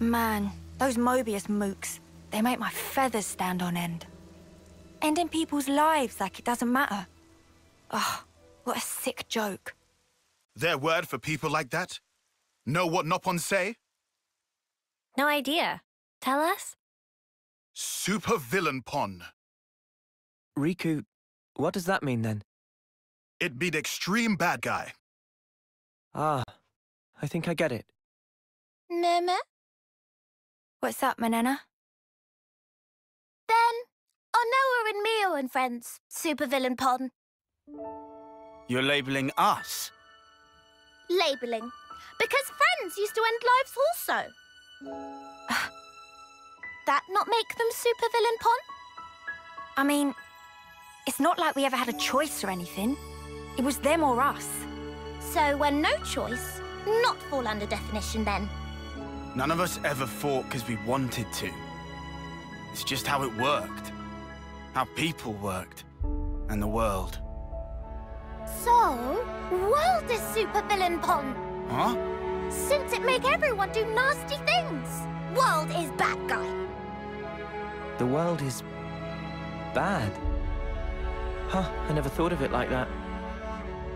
Man, those Moebius mooks, they make my feathers stand on end. Ending people's lives like it doesn't matter. Oh, what a sick joke. Their word for people like that? Know what Nopon say? No idea. Tell us? Super villain pon. Riku, what does that mean then? It be the extreme bad guy. Ah, I think I get it. Meme? What's up, Manana? Then, Onoa and Mio and friends, supervillain pon. You're labeling us? Labelling. Because friends used to end lives also. that not make them supervillain pon? I mean, it's not like we ever had a choice or anything. It was them or us. So when no choice, not fall under definition then. None of us ever fought because we wanted to. It's just how it worked. How people worked. And the world. So, world is supervillain pon. Huh? Since it make everyone do nasty things. World is bad guy. The world is... bad. Huh, I never thought of it like that.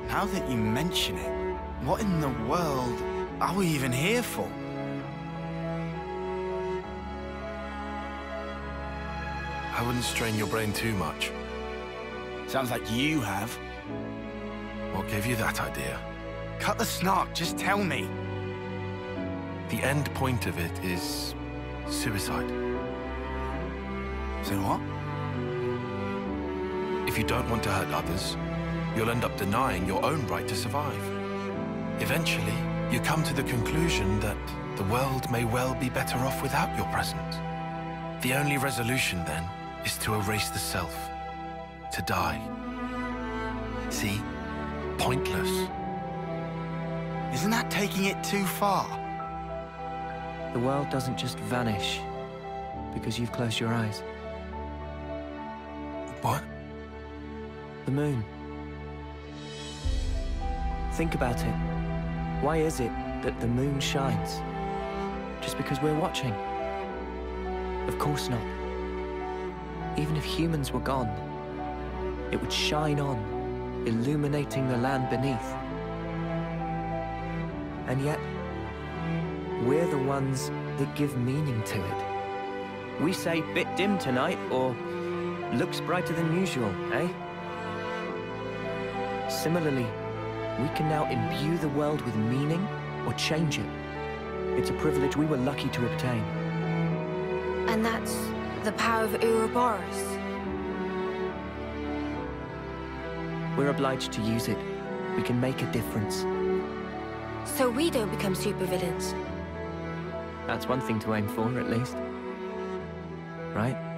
Now that you mention it, what in the world are we even here for? I wouldn't strain your brain too much. Sounds like you have. What gave you that idea? Cut the snark, just tell me. The end point of it is suicide. So what? If you don't want to hurt others, you'll end up denying your own right to survive. Eventually, you come to the conclusion that the world may well be better off without your presence. The only resolution, then, is to erase the self. To die. See? Pointless. Isn't that taking it too far? The world doesn't just vanish because you've closed your eyes. What? The moon. Think about it. Why is it that the moon shines? Just because we're watching? Of course not. Even if humans were gone, it would shine on, illuminating the land beneath. And yet, we're the ones that give meaning to it. We say bit dim tonight, or looks brighter than usual, eh? Similarly, we can now imbue the world with meaning or change it. It's a privilege we were lucky to obtain. And that's the power of Ouroboros. We're obliged to use it. We can make a difference. So we don't become supervillains. That's one thing to aim for, at least. Right?